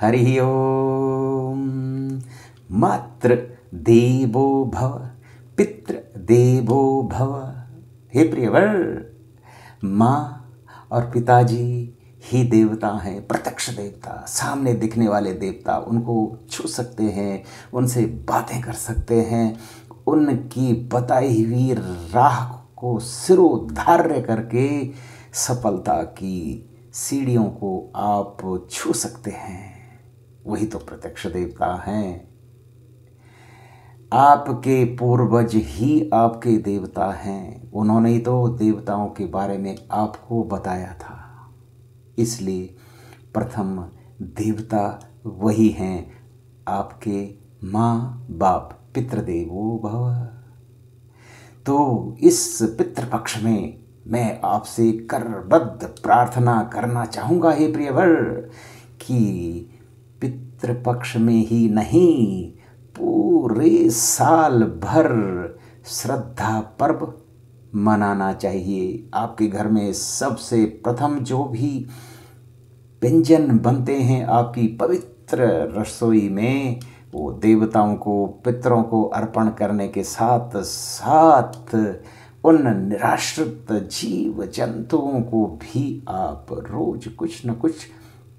हरि ओम। मात्र देवो भव, पितृ देवो भव। हे प्रियवर, माँ और पिताजी ही देवता हैं, प्रत्यक्ष देवता, सामने दिखने वाले देवता, उनको छू सकते हैं, उनसे बातें कर सकते हैं, उनकी बताई हुई राह को सिरोधार्य करके सफलता की सीढ़ियों को आप छू सकते हैं। वही तो प्रत्यक्ष देवता हैं। आपके पूर्वज ही आपके देवता हैं। उन्होंने ही तो देवताओं के बारे में आपको बताया था। इसलिए प्रथम देवता वही हैं आपके माँ बाप पितृदेवो भव। तो इस पितृपक्ष में मैं आपसे करबद्ध प्रार्थना करना चाहूँगा, हे प्रियवर, कि पितृपक्ष में ही नहीं। पूरे साल भर श्रद्धा पर्व मनाना चाहिए। आपके घर में सबसे प्रथम जो भी व्यंजन बनते हैं, आपकी पवित्र रसोई में, वो देवताओं को, पितरों को अर्पण करने के साथ साथ उन निराश्रित जीव जंतुओं को भी आप रोज कुछ न कुछ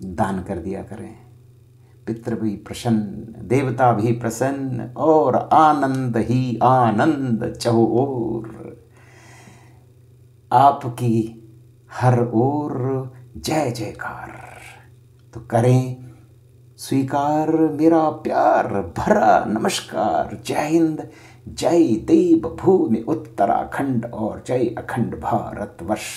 दान कर दिया करें। पितृ भी प्रसन्न देवता भी प्रसन्न, और आनंद ही आनंद चहोर। आपकी हर ओर जय जयकार। तो करें, स्वीकार मेरा प्यार भरा नमस्कार। जय हिंद, जय देव भूमि उत्तराखंड और जय अखंड भारतवर्ष।